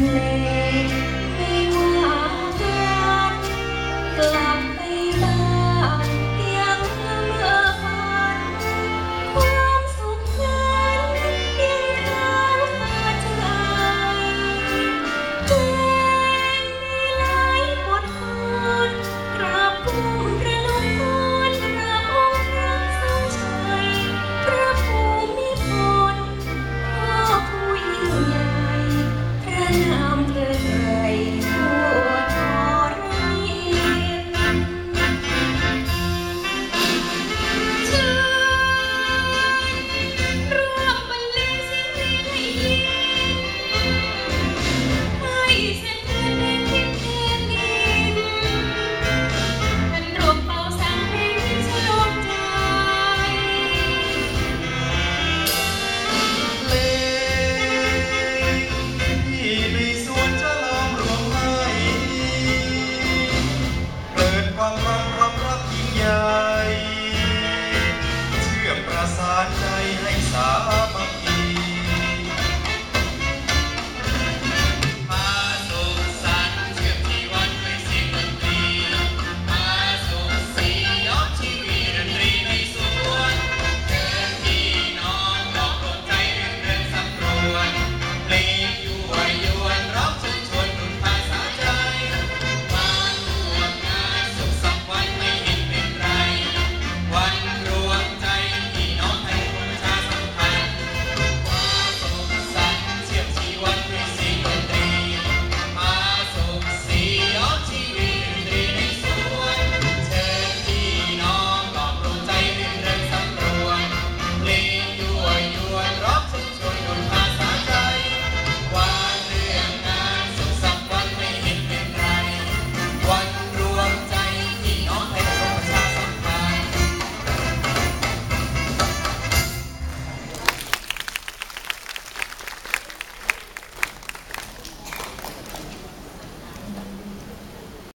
Bye. 감사합니다.